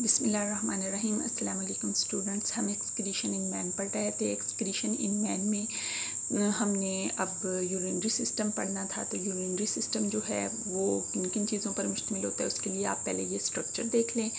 बिसमीम अल्लाम स्टूडेंट्स हम excretion in man पढ़ रहे थे। एक्सक्रीशन इन मैन में हमने अब यूरिनरी सिस्टम पढ़ना था तो यूरिनरी सिस्टम जो है, वो किन किन चीज़ों पर मुश्तमिल होता है, उसके लिए आप पहले ये स्ट्रक्चर देख लें।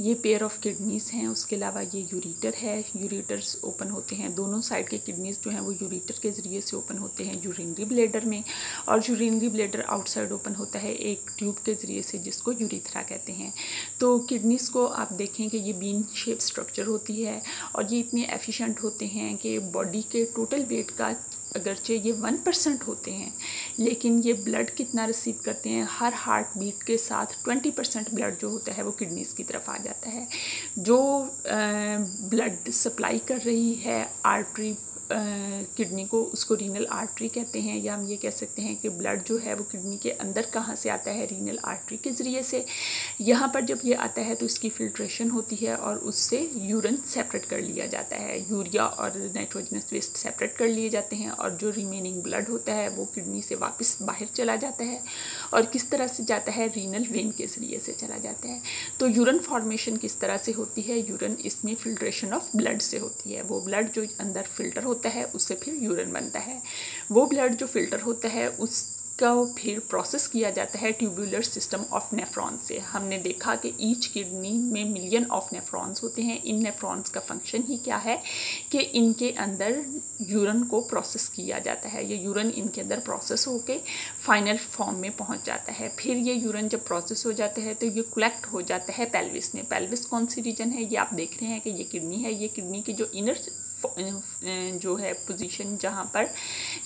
ये पेयर ऑफ़ किडनीज़ हैं, उसके अलावा ये यूरीटर है। यूरीटर्स ओपन होते हैं, दोनों साइड के किडनीज़ जो हैं, वो यूरीटर के ज़रिए से ओपन होते हैं यूरिनरी ब्लेडर में। और यूरिनरी ब्लेडर आउटसाइड ओपन होता है, एक ट्यूब के ज़रिए से, जिसको यूरीथ्रा कहते हैं। तो किडनीज़ को आप देखें कि ये बीन शेप स्ट्रक्चर होती है, और ये इतने एफिशिएंट होते हैं कि बॉडी के टोटल वेट का अगरचे ये वन परसेंट होते हैं, लेकिन ये ब्लड कितना रिसीव करते हैं? हर हार्ट बीट के साथ ट्वेंटी परसेंट ब्लड जो होता है, वो किडनीज़ की तरफ़ आ जाता है। जो ब्लड सप्लाई कर रही है आर्टरी किडनी को उसको रीनल आर्टरी कहते हैं या हम ये कह सकते हैं कि ब्लड जो है वो किडनी के अंदर कहाँ से आता है रीनल आर्टरी के ज़रिए से। यहाँ पर जब ये आता है तो इसकी फिल्ट्रेशन होती है और उससे यूरिन सेपरेट कर लिया जाता है। यूरिया और नाइट्रोजनस वेस्ट सेपरेट कर लिए जाते हैं और जो रिमेनिंग ब्लड होता है वो किडनी से वापस बाहर चला जाता है और किस तरह से जाता है? रीनल वेन के ज़रिए से चला जाता है। तो यूरन फॉर्मेशन किस तरह से होती है? यूरन इसमें फिल्ट्रेशन ऑफ़ ब्लड से होती है। वो ब्लड जो अंदर फ़िल्टर होता होता है, उससे फिर यूरिन बनता है। वो ब्लड जो फ़िल्टर होता है उस का फिर प्रोसेस किया जाता है ट्यूबुलर सिस्टम ऑफ़ नेफ्रॉन से। हमने देखा कि ईच किडनी में मिलियन ऑफ़ नेफ्रॉन्स होते हैं। इन नेफ्रॉन्स का फ़ंक्शन ही क्या है कि इनके अंदर यूरन को प्रोसेस किया जाता है। ये यूरन इनके अंदर प्रोसेस होके फाइनल फॉर्म में पहुँच जाता है। फिर ये यूरन जब प्रोसेस हो जाता है तो ये कलेक्ट हो जाता है पेल्विस में। पेल्विस कौन सी रीजन है? ये आप देख रहे हैं कि ये किडनी है। ये किडनी की जो इनर जो है पोजीशन जहाँ पर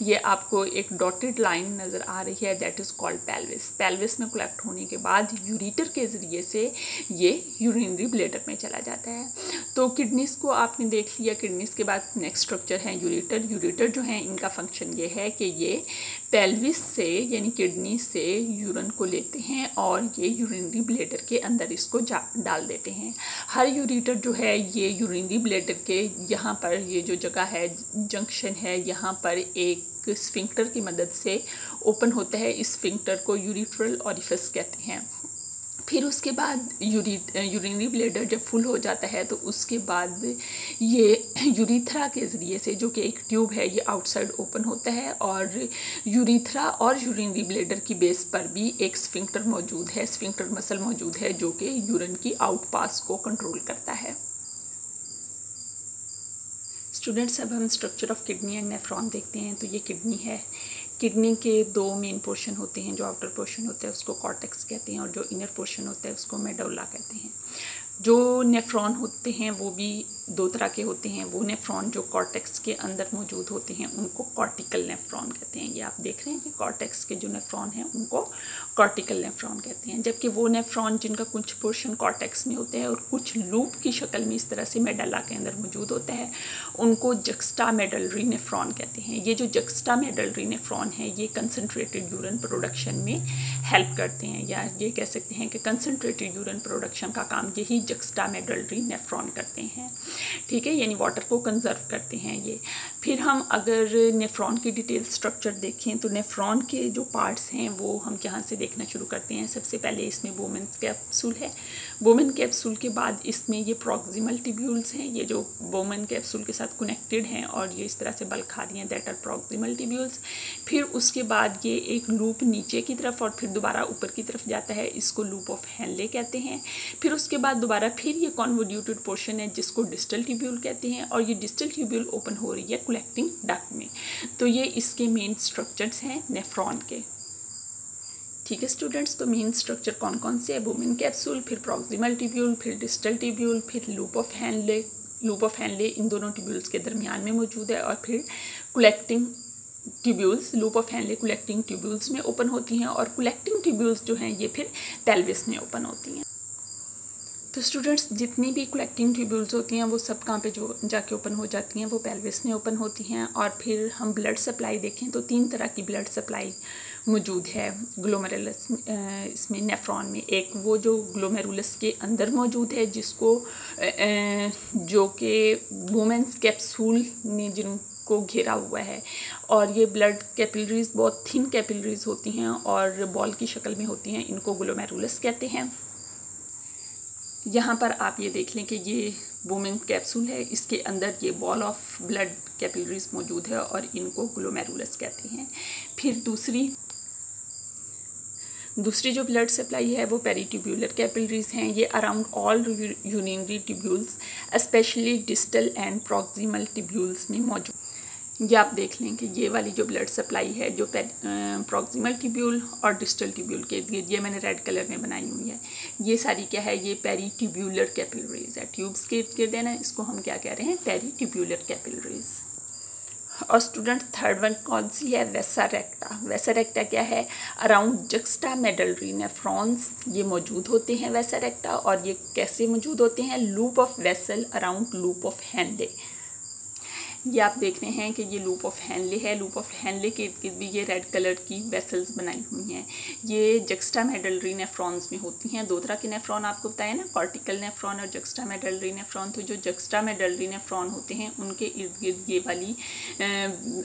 ये आपको एक डॉटेड लाइन नज़र आ रही है that is called pelvis pelvis में कलेक्ट होने के बाद यूरिटर के ज़रिए से ये यूरिनरी ब्लेडर में चला जाता है। तो किडनीस को आपने देख लिया किडनीस के बाद नेक्स्ट स्ट्रक्चर है यूरिटर यूरिटर जो है, इनका फ़ंक्शन ये है कि ये पेल्विस से, यानी किडनी से यूरिन को लेते हैं और ये यूरिनरी ब्लेडर के अंदर इसको डाल देते हैं। हर यूरीटर जो है, ये यूरिनरी ब्लेडर के यहाँ पर, ये जो जगह है जंक्शन है, यहाँ पर एक स्फिंक्टर की मदद से ओपन होता है। इस स्फिंक्टर को यूरिट्रल ऑरिफिस कहते हैं। फिर उसके बाद यूरी, यूरिनरी ब्लेडर जब फुल हो जाता है तो उसके बाद ये यूरीथ्रा के ज़रिए से, जो कि एक ट्यूब है, ये आउटसाइड ओपन होता है और यूरीथ्रा और यूरिनरी ब्लेडर की बेस पर भी एक स्फिंक्टर मौजूद है, स्फिंक्टर मसल मौजूद है, जो कि यूरिन की आउट पास को कंट्रोल करता है। स्टूडेंट्स, अब हम structure of kidney and nephron देखते हैं तो ये किडनी है। किडनी के दो मेन पोर्शन होते हैं, जो आउटर पोर्शन होता है, उसको कॉर्टेक्स कहते हैं और जो इनर पोर्शन होता है, उसको मेडोला कहते हैं। जो नेफ्रॉन होते हैं, वो भी दो तरह के होते हैं। वो नेफ्रॉन जो कॉर्टेक्स के अंदर मौजूद होते हैं, उनको कॉर्टिकल नेफ्रॉन कहते हैं। ये आप देख रहे हैं कि कॉर्टेक्स के जो नेफ्रॉन हैं, उनको कॉर्टिकल नेफ्रॉन कहते हैं, जबकि वो नेफ्रॉन जिनका कुछ पोर्शन कॉर्टेक्स में होते हैं और कुछ लूप की शक्ल में इस तरह से मेडला के अंदर मौजूद होता है, उनको जक्स्टा मेडलरी नेफ्रॉन कहते हैं। ये जो जक्स्टा मेडलरी नेफ्रॉन है, ये कंसनट्रेटेड यूरन प्रोडक्शन में हेल्प करते हैं, या ये कह सकते हैं कि कंसनट्रेटेड यूरन प्रोडक्शन का काम यही जक्स्टा मेडलरी नेफ्रॉन करते हैं। ठीक है, यानी वाटर को कंजर्व करते हैं ये। फिर हम अगर नेफ्रॉन की डिटेल स्ट्रक्चर देखें तो नेफ्रॉन के जो पार्ट्स हैं, वो हम यहाँ से देखना शुरू करते हैं। सबसे पहले इसमें वोमेन कैप्सूल है। वोमेन कैप्सूल के बाद इसमें ये प्रॉक्सिमल टिब्यूल्स हैं। ये जो वोमेन कैप्सूल के साथ कनेक्टेड हैं और ये इस तरह से बल खा रही हैं दैट आर प्रॉक्सिमल टिब्यूल्स फिर उसके बाद ये एक लूप नीचे की तरफ़ और फिर दोबारा ऊपर की तरफ़ जाता है। इसको लूप ऑफ़ हैंले कहते हैं। फिर उसके बाद दोबारा फिर ये कॉन्वोड्यूटेड पोर्शन है, जिसको डिस्टल ट्यूब्यूल कहते हैं और ये डिस्टल ट्यूब्यूल ओपन हो रही है कलेक्टिंग डक्ट में। तो ये इसके मेन स्ट्रक्चर्स हैं नेफ्रॉन के। ठीक है स्टूडेंट्स तो मेन स्ट्रक्चर कौन कौन से है? वोमिन कैप्सूल फिर प्रॉक्सिमल ट्यूब्यूल फिर डिस्टल ट्यूब्यूल फिर loop of Henle loop of Henle इन दोनों ट्यूब्यूल्स के दरमियान में मौजूद है और फिर collecting tubules loop of Henle collecting tubules में ओपन होती हैं और कलेक्टिंग ट्यूब्यूल्स जो हैं, ये फिर पेल्विस में ओपन होती हैं। तो स्टूडेंट्स जितनी भी कलेक्टिंग ट्यूब्यूल्स होती हैं, वो सब कहाँ पे जो, जाके ओपन हो जाती हैं, वो पेल्विस में ओपन होती हैं और फिर हम ब्लड सप्लाई देखें तो तीन तरह की ब्लड सप्लाई मौजूद है ग्लोमेरुलस इसमें नेफ्रॉन में। एक वो जो ग्लोमेरुलस के अंदर मौजूद है, जिसको जो कि वुमेंस कैप्सूल ने जिनको घेरा हुआ है। और ये ब्लड कैपिलरीज बहुत थिन कैपिलरीज होती हैं और बॉल की शक्ल में होती हैं। इनको ग्लोमेरुलस कहते हैं। यहाँ पर आप ये देख लें कि ये वुमेन कैप्सूल है। इसके अंदर ये बॉल ऑफ़ ब्लड कैपिलरीज मौजूद है और इनको ग्लोमेरुलस कहते हैं। फिर दूसरी दूसरी जो ब्लड सप्लाई है, वो पेरीट्यूब्यूलर कैपिलरीज हैं। ये around all urinary tubules specially distal and proximal tubules में मौजूद ये आप देख लें कि ये वाली जो ब्लड सप्लाई है, जो प्रॉक्सिमल ट्यूब्यूल और डिस्टल ट्यूब्यूल के लिए ये मैंने रेड कलर में बनाई हुई है। ये सारी क्या है? ये पेरी ट्यूब्यूलर कैपिलरीज है। ट्यूब्स के इर्द गिर्द है ना इसको हम क्या कह रहे हैं? पेरी ट्यूब्यूलर कैपिलरीज और स्टूडेंट थर्ड वन कौन सी है? वैसा रेक्टा वैसा रेक्टा क्या है? अराउंड जक्स्टा मेडलरी नेफ्रॉन्स ये मौजूद होते हैं वैसा रेक्टा और ये कैसे मौजूद होते हैं? Loop of vessel around loop of Henle. ये आप देख रहे हैं कि ये लूप ऑफ़ हैंडले है। लूप ऑफ़ हैंडले के इर्द गिर्द भी ये रेड कलर की वेसल्स बनाई हुई हैं। ये जक्स्टा मेडलरी नेफ्रॉन्स में होती हैं। दो तरह के नेफ्रॉन आपको बताया ना, कॉर्टिकल नेफ्रॉन और जक्स्टा मेडलरी नेफ्रॉन। तो जो जक्स्टा मेडलरी नेफ्रॉन होते हैं, उनके इर्द गिर्द ये वाली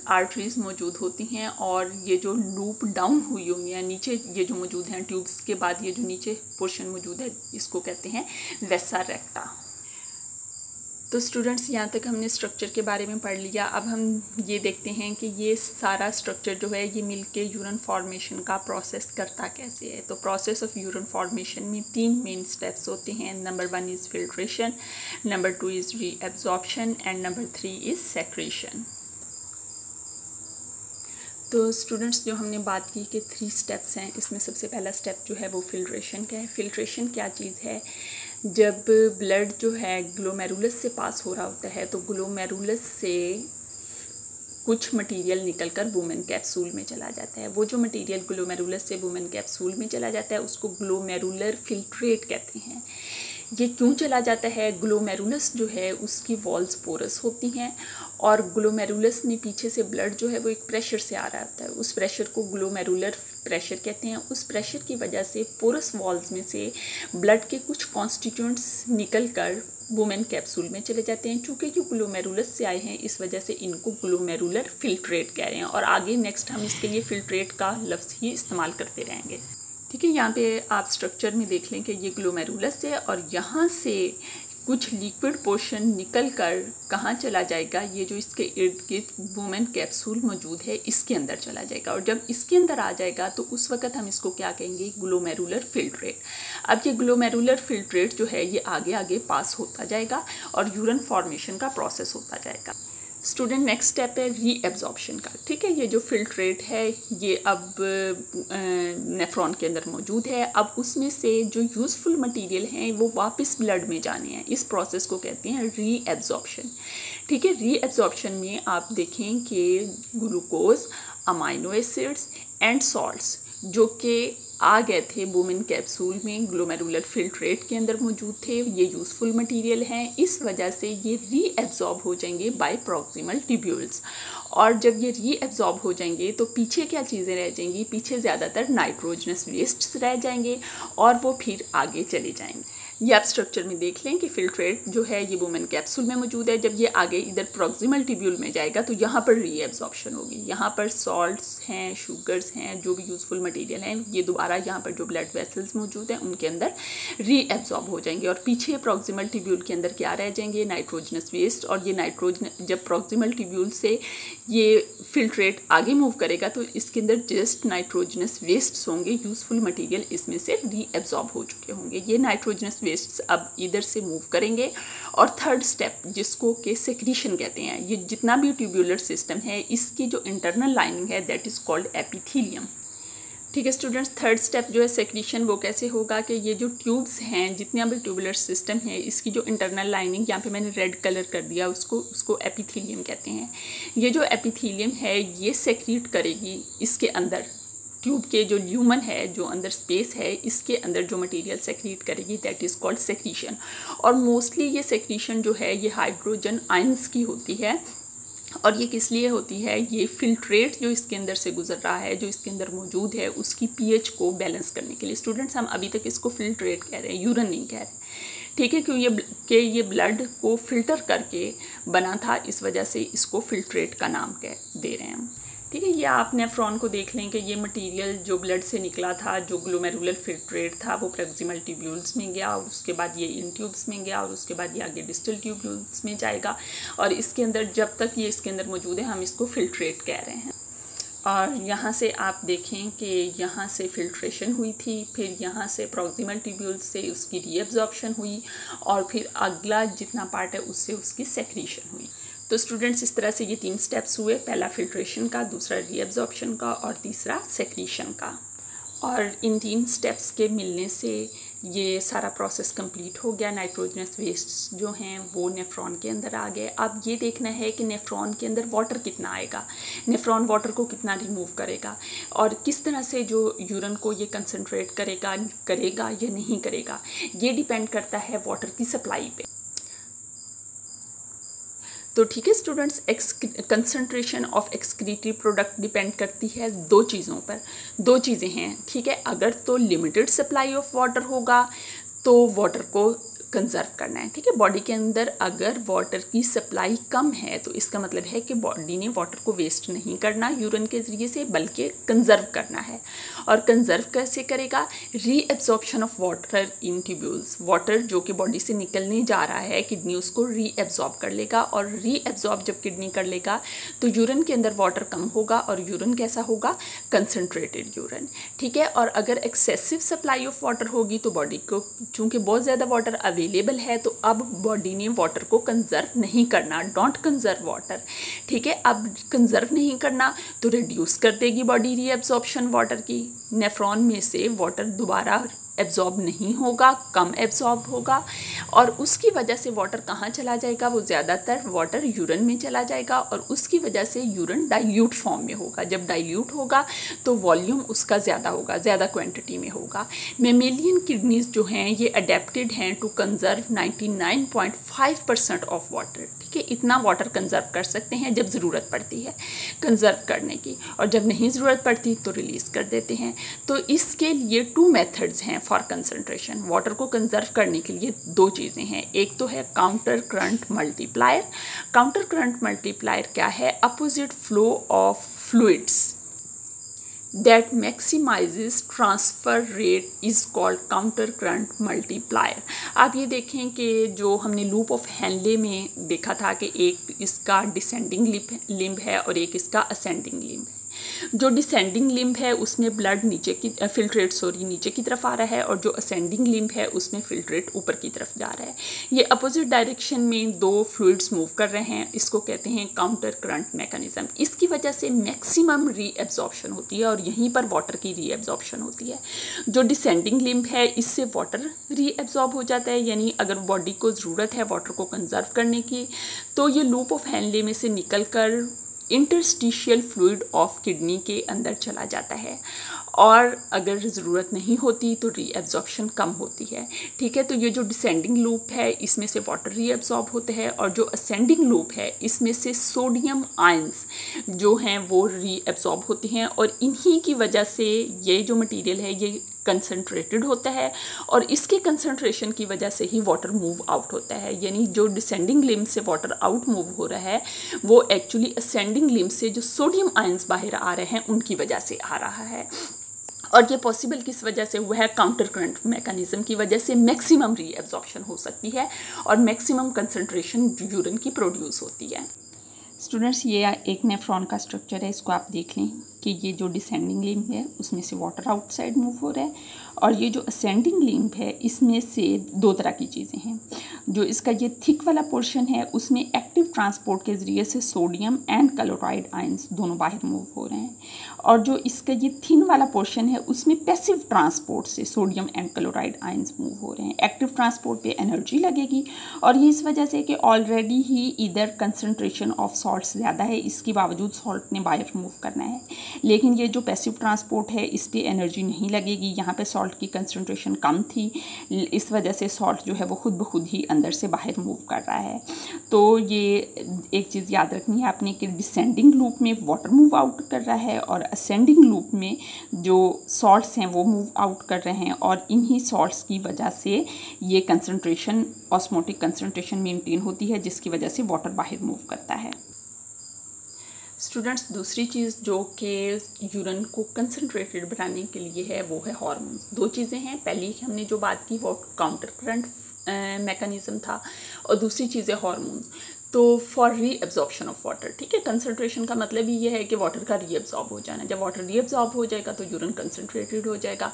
आर्टरीज मौजूद होती हैं और ये जो लूप डाउन हुई हुई हैं नीचे ये जो मौजूद हैं, ट्यूब्स के बाद ये जो नीचे पोर्शन मौजूद है, इसको कहते हैं वेसा रेक्टा। तो स्टूडेंट्स यहाँ तक हमने स्ट्रक्चर के बारे में पढ़ लिया। अब हम ये देखते हैं कि ये सारा स्ट्रक्चर जो है, ये मिल के यूरन फॉर्मेशन का प्रोसेस करता कैसे है। तो प्रोसेस ऑफ़ यूरन फॉर्मेशन में तीन मेन स्टेप्स होते हैं। Number one is filtration number two is reabsorption and number three is secretion तो स्टूडेंट्स जो हमने बात की कि थ्री स्टेप्स हैं, इसमें सबसे पहला स्टेप जो है वो फिल्ट्रेशन का है। फिल्ट्रेशन क्या चीज़ है? जब ब्लड जो है ग्लोमेरुलस से पास हो रहा होता है तो ग्लोमेरुलस से कुछ मटेरियल निकलकर वुमेन कैप्सूल में चला जाता है। वो जो मटेरियल ग्लोमेरुलस से वुमेन कैप्सूल में चला जाता है, उसको ग्लोमेरुलर फिल्ट्रेट कहते हैं। ये क्यों चला जाता है? ग्लोमेरुलस जो है, उसकी वॉल्स पोरस होती हैं और ग्लोमेरुलस में पीछे से ब्लड जो है, वो एक प्रेशर से आ रहा होता है। उस प्रेशर को ग्लोमेरुलर प्रेशर कहते हैं, उस प्रेशर की वजह से पोरस वॉल्स में से ब्लड के कुछ कॉन्स्टिट्यूंट्स निकल कर वुमेन कैप्सूल में चले जाते हैं। चूँकि जो ग्लोमेरुलस से आए हैं, इस वजह से इनको ग्लोमेरुलर फिल्ट्रेट कह रहे हैं और आगे नेक्स्ट हम इसके लिए फिल्ट्रेट का लफ्ज़ ही इस्तेमाल करते रहेंगे। ठीक है, यहाँ पे आप स्ट्रक्चर में देख लें कि ये ग्लोमेरुलस है और यहाँ से कुछ लिक्विड पोर्शन निकल कर कहाँ चला जाएगा? ये जो इसके इर्द गिर्द वुमेन कैप्सूल मौजूद है, इसके अंदर चला जाएगा। और जब इसके अंदर आ जाएगा तो उस वक्त हम इसको क्या कहेंगे? Glomerular filtrate. अब ये ग्लोमेरुलर फिल्ट्रेट जो है, ये आगे आगे पास होता जाएगा और यूरन फॉर्मेशन का प्रोसेस होता जाएगा। स्टूडेंट नेक्स्ट स्टेप है री एब्जॉर्प्शन का। ठीक है, ये जो फिल्ट्रेट है, ये अब नेफ्रॉन के अंदर मौजूद है। अब उसमें से जो यूज़फुल मटेरियल हैं, वो वापस ब्लड में जाने हैं। इस प्रोसेस को कहते हैं री एब्जॉर्प्शन ठीक है री एब्जॉर्प्शन में आप देखें कि glucose amino acids and salts जो कि आ गए थे वुमेन कैप्सूल में, ग्लोमेरुलर फिल्ट्रेट के अंदर मौजूद थे। ये यूज़फुल मटेरियल हैं। इस वजह से ये री एब्जॉर्ब हो जाएँगे बाय प्रॉक्सिमल ट्यूब्यूल्स और जब ये री एब्जॉर्ब हो जाएँगे तो पीछे क्या चीज़ें रह जाएँगी? पीछे ज़्यादातर नाइट्रोजनस वेस्ट्स रह जाएँगे और वो फिर आगे चले जाएँगे। ये आप स्ट्रक्चर में देख लें कि फिल्ट्रेट जो है ये वुमेन कैप्सूल में मौजूद है। जब ये आगे इधर प्रोक्सिमल टिब्यूल में जाएगा तो यहाँ पर री एब्जॉर्प्शन होगी। यहाँ पर सॉल्ट्स हैं शुगर्स हैं, जो भी यूज़फुल मटेरियल हैं, ये दोबारा यहाँ पर जो ब्लड वेसल्स मौजूद हैं, उनके अंदर री एब्जॉर्ब हो जाएँगे और पीछे प्रोक्सिमल टिब्यूल के अंदर क्या रह जाएँगे? नाइट्रोजनस वेस्ट और ये नाइट्रोजन जब प्रोक्सिमल टिब्यूल से ये फिल्ट्रेट आगे मूव करेगा तो इसके अंदर जस्ट नाइट्रोजनस वेस्ट होंगे। यूज़फुल मटीरियल इसमें से री एब्जॉर्ब हो चुके होंगे। ये नाइट्रोजनस वेस्ट अब इधर से मूव करेंगे। और थर्ड स्टेप जिसको के सेक्रीशन कहते हैं, ये जितना भी ट्यूब्यूलर सिस्टम है, इसकी जो इंटरनल लाइनिंग है दैट इज़ कॉल्ड एपिथीलियम ठीक है स्टूडेंट्स थर्ड स्टेप जो है सेक्रीशन वो कैसे होगा कि ये जो ट्यूब्स हैं, जितना भी ट्यूबुलर सिस्टम है, इसकी जो इंटरनल लाइनिंग यहाँ पे मैंने रेड कलर कर दिया, उसको उसको एपिथीलियम कहते हैं। ये जो एपिथीलियम है, ये सेक्रीट करेगी इसके अंदर। ट्यूब के जो ल्यूमन है, जो अंदर स्पेस है, इसके अंदर जो मटेरियल सेक्रीट करेगी दैट इज़ कॉल्ड सेक्रीशन और मोस्टली ये सेक्रीशन जो है, ये हाइड्रोजन आइंस की होती है। और ये किस लिए होती है? ये फिल्ट्रेट जो इसके अंदर से गुजर रहा है, जो इसके अंदर मौजूद है, उसकी पीएच को बैलेंस करने के लिए। स्टूडेंट्स हम अभी तक इसको फिल्ट्रेट कह रहे हैं यूरन नहीं कह रहे ठीक है क्यों ये कि ये ब्लड को फ़िल्टर करके बना था, इस वजह से इसको फिल्ट्रेट का नाम कह दे रहे हैं हम। ठीक है, ये आप नेफ्रॉन को देख लें कि ये मटेरियल जो ब्लड से निकला था, जो ग्लोमेरुलर फिल्ट्रेट था, वो प्रॉक्सिमल ट्यूब्यूल्स में गया, और उसके बाद ये इन ट्यूब्स में गया, और उसके बाद ये आगे डिस्टल ट्यूब्यूल्स में जाएगा। और इसके अंदर, जब तक ये इसके अंदर मौजूद है, हम इसको फिल्ट्रेट कह रहे हैं। और यहाँ से आप देखें कि यहाँ से फिल्ट्रेशन हुई थी, फिर यहाँ से प्रॉक्सिमल ट्यूब्यूल से उसकी रीअब्जॉर्प्शन हुई, और फिर अगला जितना पार्ट है, उससे उसकी सेक्रीशन हुई। तो स्टूडेंट्स इस तरह से ये तीन स्टेप्स हुए, पहला फिल्ट्रेशन का, दूसरा रीअब्जॉर्प्शन का और तीसरा सेक्रीशन का। और इन तीन स्टेप्स के मिलने से ये सारा प्रोसेस कंप्लीट हो गया। नाइट्रोजनस वेस्ट जो हैं, वो नेफ्रॉन के अंदर आ गए। अब ये देखना है कि नेफ्रॉन के अंदर वाटर कितना आएगा। नेफ्रॉन वाटर को कितना रिमूव करेगा और किस तरह से जो यूरन को ये कंसनट्रेट करेगा करेगा या नहीं करेगा, ये डिपेंड करता है वाटर की सप्लाई पे। तो ठीक है students x concentration of excretory product depend करती है दो चीज़ों पर, दो चीज़ें हैं, ठीक है? अगर तो लिमिटेड सप्लाई ऑफ़ वाटर होगा तो वाटर को कंजर्व करना है, ठीक है? बॉडी के अंदर अगर वाटर की सप्लाई कम है तो इसका मतलब है कि बॉडी ने वाटर को वेस्ट नहीं करना यूरिन के ज़रिए से, बल्कि कंजर्व करना है। और कंजर्व कैसे करेगा? Reabsorption of water in tubules water जो कि बॉडी से निकलने जा रहा है किडनी उसको रीएब्जॉर्ब कर लेगा, और रीएब्जॉर्ब जब किडनी कर लेगा तो यूरिन के अंदर वाटर कम होगा, और यूरिन कैसा होगा? कंसनट्रेटेड यूरिन ठीक है? और अगर एक्सेसिव सप्लाई ऑफ़ वाटर होगी तो बॉडी को, चूँकि बहुत ज़्यादा वाटर अवेलेबल है तो अब बॉडी ने वाटर को कंजर्व नहीं करना डोंट कंजर्व वाटर ठीक है? अब कंजर्व नहीं करना तो रिड्यूस कर देगी बॉडी रीअब्जॉर्प्शन वाटर की नेफ्रॉन में से वाटर दोबारा एब्जॉर्ब नहीं होगा, कम एब्जॉर्ब होगा और उसकी वजह से वाटर कहाँ चला जाएगा? वो ज़्यादातर वाटर यूरन में चला जाएगा और उसकी वजह से यूरन डाइल्यूट फॉर्म में होगा। जब डाइल्यूट होगा तो वॉल्यूम उसका ज़्यादा होगा, ज़्यादा क्वान्टिटी में होगा। मेमेलियन किडनीज जो हैं, ये अडेप्टेड हैं to conserve 99.5 percent of water है इतना वाटर कंजर्व कर सकते हैं जब ज़रूरत पड़ती है कंजर्व करने की। और जब नहीं ज़रूरत पड़ती तो रिलीज़ कर देते हैं। तो इसके लिए टू मेथड्स हैं फॉर कंसनट्रेशन वाटर को कंजर्व करने के लिए दो चीज़ें हैं। एक तो है counter current multiplier counter current multiplier क्या है? Opposite flow of fluids that maximizes transfer rate is called counter current multiplier आप ये देखें कि जो हमने लूप ऑफ़ हैंडले में देखा था कि एक इसका डिसेंडिंग लिम्ब है और एक इसका असेंडिंग लिम्ब है जो डिसेंडिंग लिम्ब है, उसमें ब्लड नीचे की फिल्ट्रेट सॉरी नीचे की तरफ़ आ रहा है और जो असेंडिंग लिम्ब है, उसमें फिल्ट्रेट ऊपर की तरफ़ जा रहा है। ये अपोजिट डायरेक्शन में दो फ्लूड्स मूव कर रहे हैं, इसको कहते हैं काउंटर करंट मैकेनिज्म इसकी वजह से मैक्सिमम रीएब्जॉर्प्शन होती है और यहीं पर वाटर की रीएब्जॉर्प्शन होती है। जो डिसेंडिंग लिम्ब है, इससे वाटर रीएब्जॉर्ब हो जाता है, यानी अगर बॉडी को ज़रूरत है वाटर को कंजर्व करने की तो ये लूप ऑफ़ हैंडले में से निकल कर इंटरस्टिशियल फ्लूड ऑफ़ किडनी के अंदर चला जाता है। और अगर ज़रूरत नहीं होती तो रीएब्जॉर्प्शन कम होती है। ठीक है तो ये जो डिसेंडिंग लूप है, इसमें से वाटर रीएब्जॉर्ब होते हैं और जो असेंडिंग लूप है, इसमें से सोडियम आयंस जो हैं वो रीएब्जॉर्ब होते हैं। और इन्हीं की वजह से ये जो मटेरियल है, ये कंसनट्रेटेड होता है और इसके कंसनट्रेशन की वजह से ही वाटर मूव आउट होता है। यानी जो डिसेंडिंग लिम से वाटर आउट मूव हो रहा है, वो एक्चुअली असेंडिंग लिम से जो सोडियम आयंस बाहर आ रहे हैं, उनकी वजह से आ रहा है। और ये पॉसिबल किस वजह से हुआ है? काउंटर करंट मैकेनिज्म की वजह से मैक्सिमम रीएब्जॉर्प्शन हो सकती है और मैक्सिमम कंसनट्रेशन यूरिन की प्रोड्यूस होती है। स्टूडेंट्स ये एक नेफ्रॉन का स्ट्रक्चर है, इसको आप देख लें। कि ये जो डिसेंडिंग लिम्ब है, उसमें से वाटर आउटसाइड मूव हो रहा है और ये जो असेंडिंग लिम्ब है, इसमें से दो तरह की चीज़ें हैं। जो इसका ये थिक वाला पोर्शन है, उसमें एक्टिव ट्रांसपोर्ट के ज़रिए से सोडियम एंड क्लोराइड आयंस दोनों बाहर मूव हो रहे हैं। और जो इसका ये थिन वाला पोर्शन है, उसमें पैसिव ट्रांसपोर्ट से sodium and chloride ions move हो रहे हैं। एक्टिव ट्रांसपोर्ट पे एनर्जी लगेगी और ये इस वजह से कि ऑलरेडी ही इधर कंसनट्रेशन ऑफ़ सॉल्ट ज़्यादा है, इसके बावजूद सॉल्ट ने बाहर मूव करना है। लेकिन ये जो पैसिव ट्रांसपोर्ट है इस पर एनर्जी नहीं लगेगी। यहाँ पे सॉल्ट की कंसनट्रेशन कम थी। इस वजह से सॉल्ट जो है, वो खुद ब खुद ही अंदर से बाहर मूव कर रहा है। तो ये एक चीज़ याद रखनी है आपने कि डिसेंडिंग लूप में वाटर मूव आउट कर रहा है और असेंडिंग लूप में जो सॉल्ट्स हैं, वो मूव आउट कर रहे हैं और इन्हीं सॉल्ट्स की वजह से ये कंसनट्रेशन ऑस्मोटिक कंसनट्रेशन मेंटेन होती है, जिसकी वजह से वाटर बाहर मूव करता है। स्टूडेंट्स, दूसरी चीज़ जो कि यूरन को कंसनट्रेटेड बनाने के लिए है, वो है हॉर्मोन्स दो चीज़ें हैं। पहली हमने जो बात की, वो काउंटर करंट मैकेनिज़्म था, और दूसरी चीज़ है हार्मोन्स तो फॉर री एब्जॉर्बशन ऑफ़ वाटर ठीक है? कंसनट्रेशन का मतलब ही ये है कि वाटर का री एब्जॉर्ब हो जाना जब वाटर रीअब्जॉर्ब हो जाएगा तो यूरिन कंसनट्रेटेड हो जाएगा।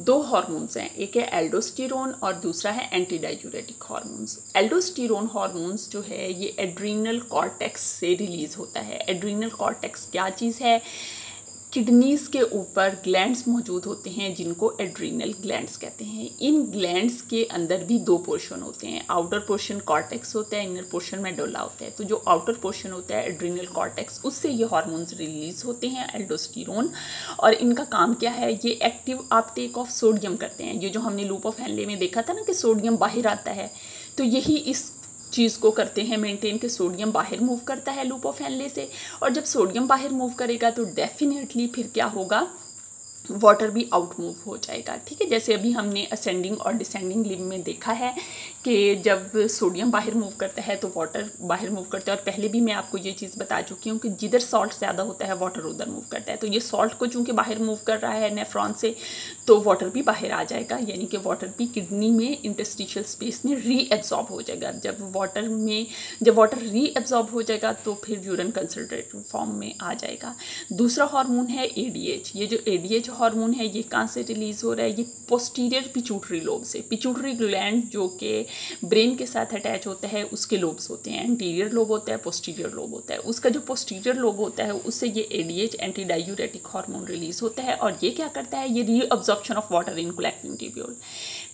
दो हार्मोन्स हैं, एक है एल्डोस्टिरोन और दूसरा है anti diuretic hormones aldosterone hormones जो है, ये एड्रीनल कॉर्टेक्स से रिलीज़ होता है। एड्रीनल कॉर्टेक्स क्या चीज़ है? किडनीज़ के ऊपर ग्लैंड्स मौजूद होते हैं, जिनको एड्रीनल ग्लैंड्स कहते हैं। इन ग्लैंड्स के अंदर भी दो पोर्शन होते हैं। आउटर पोर्शन कॉर्टेक्स होता है, इनर पोर्शन में डोला होता है। तो जो आउटर पोर्शन होता है, एड्रीनल कॉर्टेक्स, उससे ये हार्मोन्स रिलीज़ होते हैं, एल्डोस्टिरोन। और इनका काम क्या है, ये एक्टिव आप टेक ऑफ़ सोडियम करते हैं। ये जो हमने लूप ऑफ़ हैंडले में देखा था ना कि सोडियम बाहर आता है तो यही इस चीज़ को करते हैं मेंटेन के सोडियम बाहर मूव करता है लूप ऑफ़ हेनले से। और जब सोडियम बाहर मूव करेगा तो डेफिनेटली फिर क्या होगा? वाटर भी आउट मूव हो जाएगा, ठीक है? जैसे अभी हमने असेंडिंग और डिसेंडिंग लिम में देखा है कि जब सोडियम बाहर मूव करता है तो वाटर बाहर मूव करता है। और पहले भी मैं आपको ये चीज़ बता चुकी हूँ कि जिधर सॉल्ट ज़्यादा होता है वाटर उधर मूव करता है। तो ये सॉल्ट को चूँकि बाहर मूव कर रहा है नेफ्रॉन से तो वाटर भी बाहर आ जाएगा। यानी कि वाटर भी किडनी में इंटस्टिशियल स्पेस में रीएब्जॉर्ब हो जाएगा। जब वाटर में, जब वाटर री एब्जॉर्ब हो जाएगा तो फिर यूरन कंसनट्रेट फॉर्म में आ जाएगा। दूसरा हार्मोन है ए ये जो ए हार्मोन है, ये कहाँ से रिलीज़ हो रहा है? ये पोस्टीरियर पिचूटरी लोब से। पिचूटरी ग्लैंड जो कि ब्रेन के साथ अटैच होता है, उसके लोब्स होते हैं एंटीरियर लोब होता है पोस्टीरियर लोब होता है। उसका जो पोस्टीरियर लोब होता है, उससे ये ADH anti diuretic hormone release होता है और ये क्या करता है? ये reabsorption of water in collecting tubule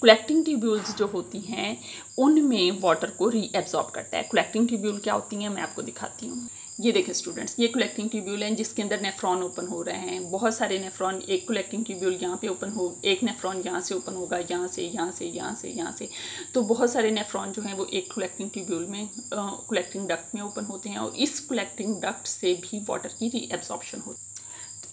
collecting tubules जो होती हैं, उनमें वाटर को रीअब्जॉर्ब करता है। कलेक्टिंग ट्यूब्यूल क्या होती हैं? मैं आपको दिखाती हूँ। ये देखें स्टूडेंट्स ये कलेक्टिंग ट्यूब्यूल हैं जिसके अंदर नेफ्रॉन ओपन हो रहे हैं। बहुत सारे नेफ्रॉन एक कलेक्टिंग ट्यूब्यूल यहाँ पे ओपन हो, एक नेफ्रॉन यहाँ से ओपन होगा, यहाँ से यहाँ से यहाँ से यहाँ से। तो बहुत सारे नेफ्रॉन जो हैं वो एक कलेक्टिंग ट्यूब्यूल में कलेक्टिंग डक्ट में ओपन होते हैं और इस कलेक्टिंग डक्ट से भी वाटर की री एब्जॉर्प्शन होती है।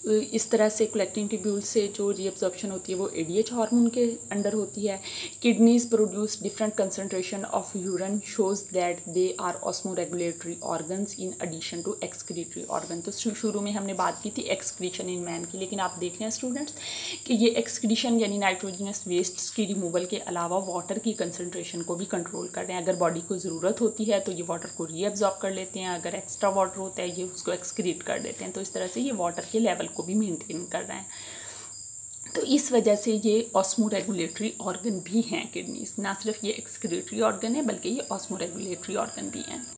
इस तरह से कलेक्टिंग ट्यूब्यूल से जो रीअब्जॉर्प्शन होती है, वो एडीएच हार्मोन के अंडर होती है। Kidneys produce different concentration of urine shows that they are osmoregulatory organs in addition to excretory organ तो शुरू में हमने बात की थी एक्सक्रीशन इन मैन की, लेकिन आप देख रहे हैं स्टूडेंट्स कि ये एक्सक्रीशन यानी नाइट्रोजनस वेस्ट की रिमूवल के अलावा वाटर की कंसनट्रेशन को भी कंट्रोल कर रहे हैं। अगर बॉडी को ज़रूरत होती है तो ये वाटर को रीअब्जॉर्ब कर लेते हैं। अगर एक्स्ट्रा वाटर होता है, ये उसको एक्सक्रीट कर देते हैं। तो इस तरह से ये वाटर के लेवल को भी मेंटेन कर रहे हैं। तो इस वजह से ये ऑस्मो रेगुलेटरी ऑर्गन भी हैं किडनीज ना सिर्फ़ ये एक्सक्रेटरी ऑर्गन है, बल्कि ये ऑस्मो रेगुलेटरी ऑर्गन भी हैं।